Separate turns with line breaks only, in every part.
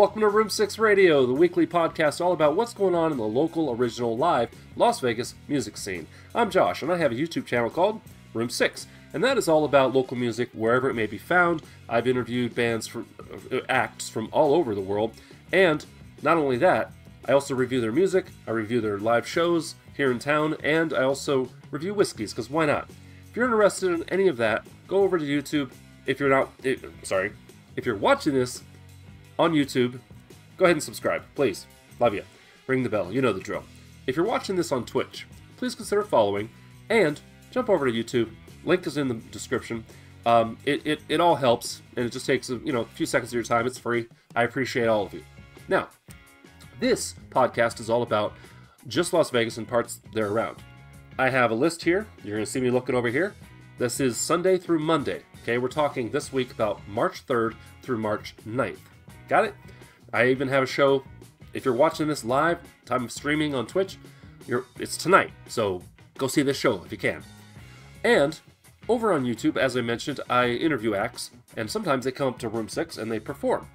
Welcome to Room 6 Radio, the weekly podcast all about what's going on in the local, original, live Las Vegas music scene. I'm Josh, and I have a YouTube channel called Room 6, and that is all about local music wherever it may be found. I've interviewed bands from uh, acts from all over the world, and not only that, I also review their music, I review their live shows here in town, and I also review whiskeys, because why not? If you're interested in any of that, go over to YouTube. If you're not, it, sorry, if you're watching this on YouTube, go ahead and subscribe, please. Love you. Ring the bell, you know the drill. If you're watching this on Twitch, please consider following and jump over to YouTube. Link is in the description. Um, it, it, it all helps, and it just takes a, you know a few seconds of your time. It's free. I appreciate all of you. Now, this podcast is all about just Las Vegas and parts there around. I have a list here. You're going to see me looking over here. This is Sunday through Monday. Okay, we're talking this week about March 3rd through March 9th. Got it? I even have a show. If you're watching this live, time of streaming on Twitch, it's tonight. So go see this show if you can. And over on YouTube, as I mentioned, I interview acts, and sometimes they come up to room six and they perform.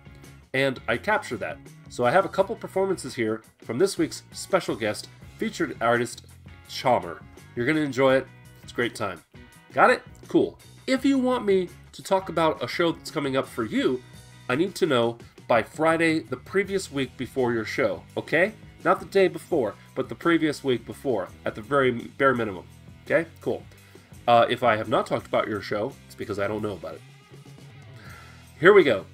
And I capture that. So I have a couple performances here from this week's special guest, featured artist Chalmer. You're going to enjoy it. It's a great time. Got it? Cool. If you want me to talk about a show that's coming up for you, I need to know by Friday the previous week before your show, okay? Not the day before, but the previous week before, at the very bare minimum. Okay? Cool. Uh, if I have not talked about your show, it's because I don't know about it. Here we go.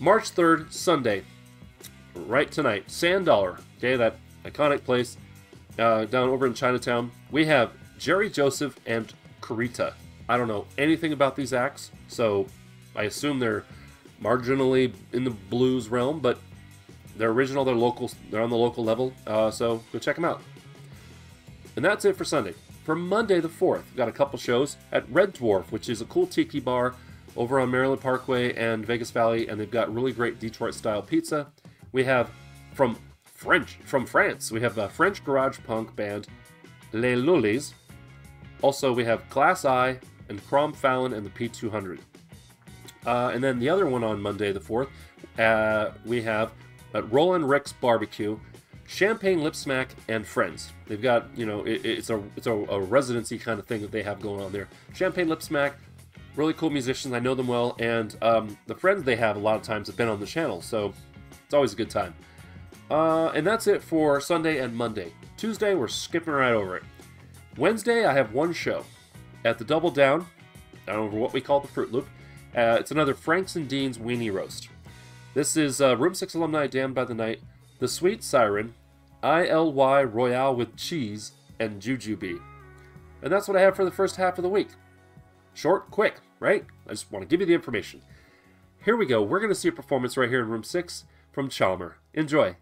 March 3rd, Sunday, right tonight, Sand Dollar, okay, that iconic place uh, down over in Chinatown. We have Jerry Joseph and Karita. I don't know anything about these acts, so I assume they're marginally in the blues realm, but they're original. They're local. They're on the local level. Uh, so go check them out. And that's it for Sunday. For Monday the fourth, we've got a couple shows at Red Dwarf, which is a cool tiki bar over on Maryland Parkway and Vegas Valley, and they've got really great Detroit style pizza. We have from French from France. We have a French garage punk band Les Lullies. Also, we have Glass Eye and Crom Fallon and the P200. Uh, and then the other one on Monday the 4th, uh, we have at Roland Rick's Barbecue, Champagne Lip Smack, and Friends. They've got, you know, it, it's a it's a, a, residency kind of thing that they have going on there. Champagne Lip Smack, really cool musicians. I know them well, and um, the friends they have a lot of times have been on the channel, so it's always a good time. Uh, and that's it for Sunday and Monday. Tuesday, we're skipping right over it. Wednesday, I have one show at the Double Down, down over what we call the Fruit Loop. Uh, it's another Franks and Dean's Weenie Roast. This is uh, Room 6 alumni Damned by the Night, The Sweet Siren, ILY Royale with Cheese, and Jujubee. And that's what I have for the first half of the week. Short, quick, right? I just want to give you the information. Here we go. We're going to see a performance right here in Room 6 from Chalmer. Enjoy.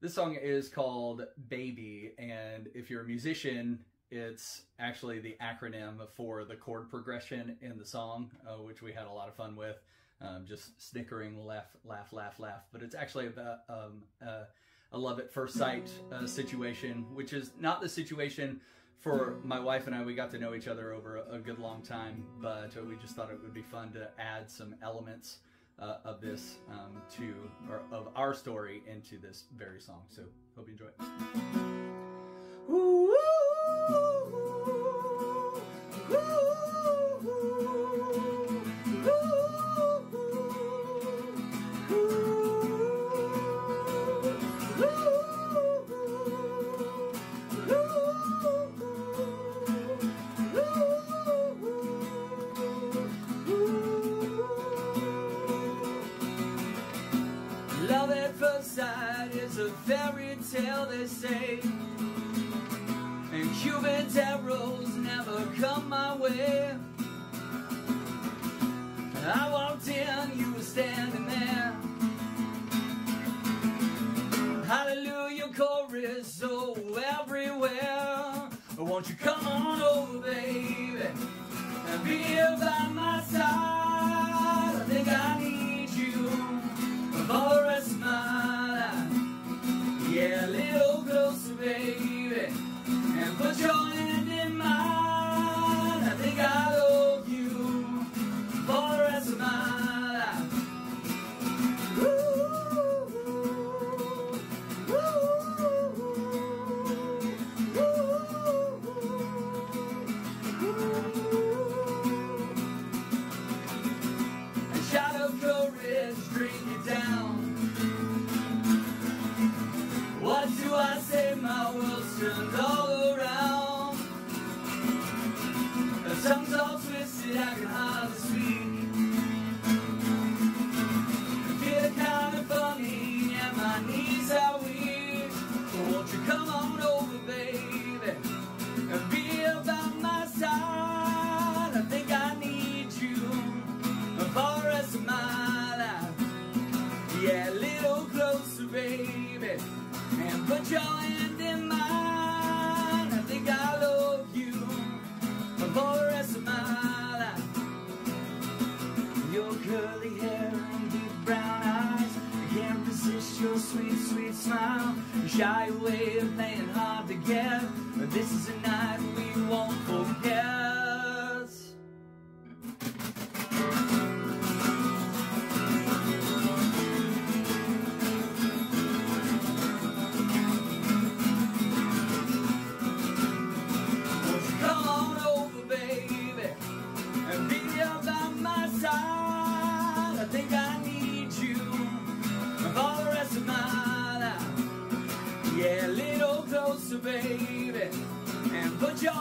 This song is called Baby, and if you're a musician, it's actually the acronym for the chord progression in the song, uh, which we had a lot of fun with. Um, just snickering, laugh, laugh, laugh, laugh. But it's actually about um, uh, a love at first sight uh, situation, which is not the situation for my wife and I. We got to know each other over a, good long time, but we just thought it would be fun to add some elements uh, of this um, to, or of our story into this very song. So hope you enjoy it. Ooh. At first sight is a fairy tale, they say. And Cupid's arrows never come my way. I walked in, you were standing there. Hallelujah chorus, oh, everywhere. Won't you come on over, baby, and be here by my side? Playing hard to get, but this is a night we won't forget. Baby, and put your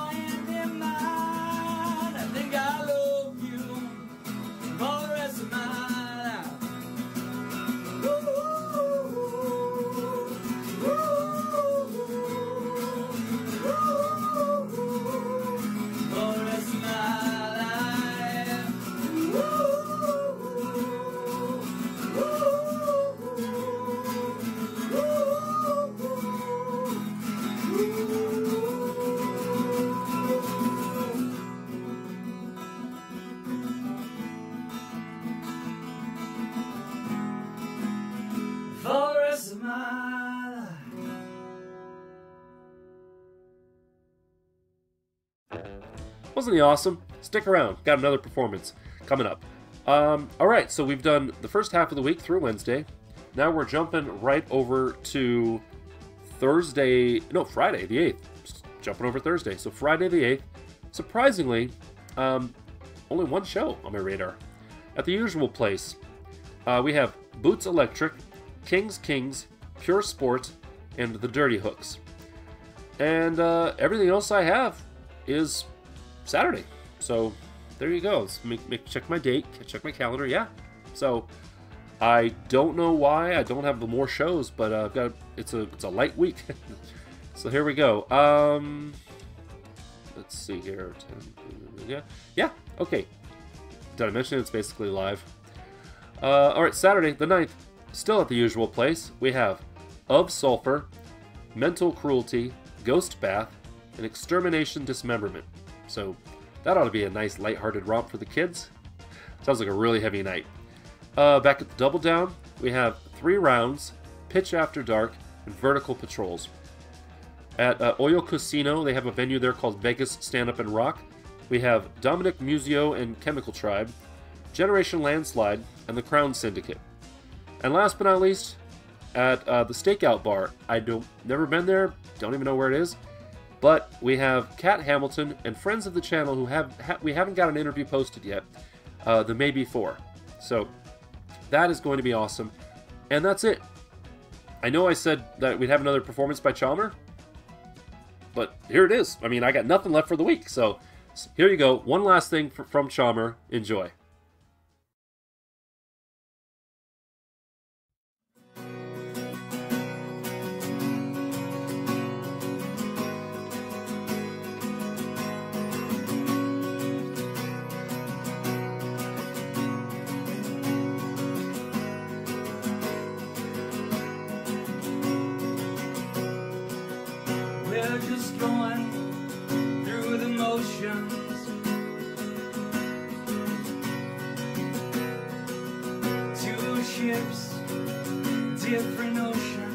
Wasn't he awesome? Stick around. Got another performance coming up. Um, all right, so we've done the first half of the week through Wednesday. Now we're jumping right over to Thursday. No, Friday the eighth. Just Jumping over Thursday. So Friday the eighth. Surprisingly, um, only one show on my radar. At the usual place, uh, we have Boots Electric, Kings Kings, Pure Sport, and the Dirty Hooks. And uh, everything else I have is Saturday. So there you go. Make, make, check my date, check my calendar. Yeah. So I don't know why I don't have the more shows, but uh, I've got it's a it's a light week. so here we go. Um, let's see here. Yeah, yeah. Okay. Did I mention it's basically live? Uh, all right, Saturday the 9th, still at the usual place. We have Of Sulfur, Mental Cruelty, Ghost Bath, and Extermination Dismemberment. So that ought to be a nice lighthearted romp for the kids. Sounds like a really heavy night. Uh, back at the Double Down, we have three rounds, Pitch After Dark, and Vertical Patrols. At uh, Oyo Casino, they have a venue there called Vegas Stand Up and Rock. We have Dominic Musio and Chemical Tribe, Generation Landslide, and the Crown Syndicate. And last but not least, at uh, the Stakeout Bar, I don't never been there, don't even know where it is, but we have Cat Hamilton and friends of the channel who have ha- we haven't got an interview posted yet. Uh, the Maybe Four, so that is going to be awesome, and that's it. I know I said that we'd have another performance by Chalmer, but here it is. I mean, I got nothing left for the week, so here you go. One last thing fr- from Chalmer. Enjoy.
Ships, different oceans.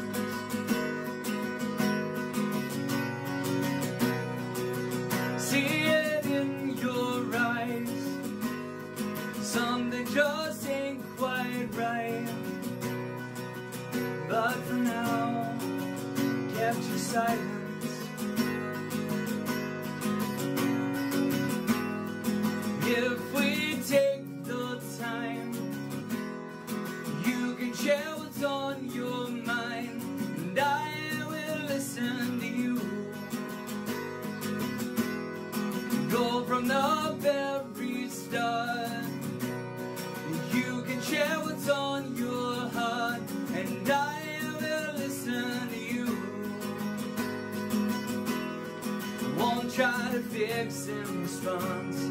try to fix in response.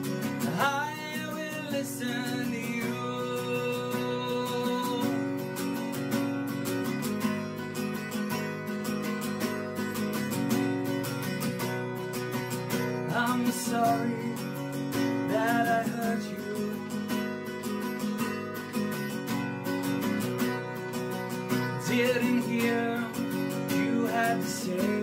I will listen to you. I'm sorry that I hurt you. Didn't hear you had to say.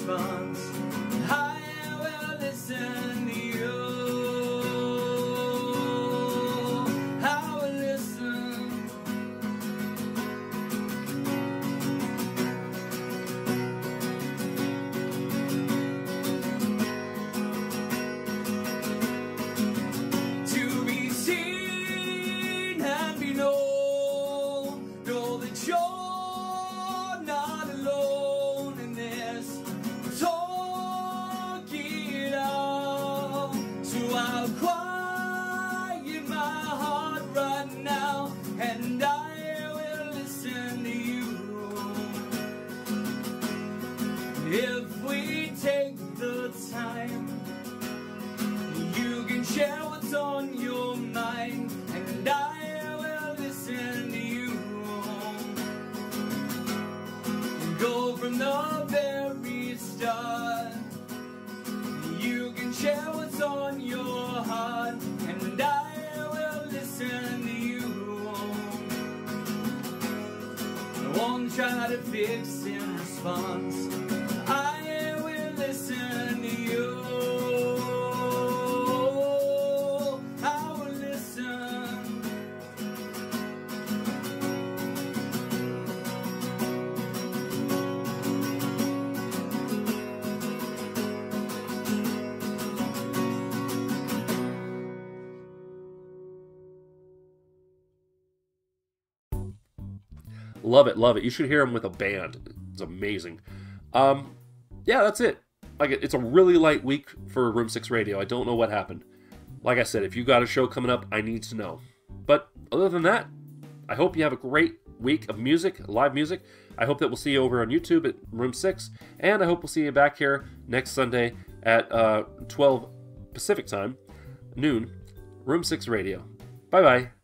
Response. The very start. You can share what's on your heart, and I will listen to you. I won't try to fix and response.
Love it, love it. You should hear him with a band. It's amazing. Um, yeah, that's it. Like it's a really light week for Room Six Radio. I don't know what happened. Like I said, if you got a show coming up, I need to know. But other than that, I hope you have a great week of music, live music. I hope that we'll see you over on YouTube at Room Six, and I hope we'll see you back here next Sunday at uh, 12 Pacific time, noon, Room Six Radio. Bye bye.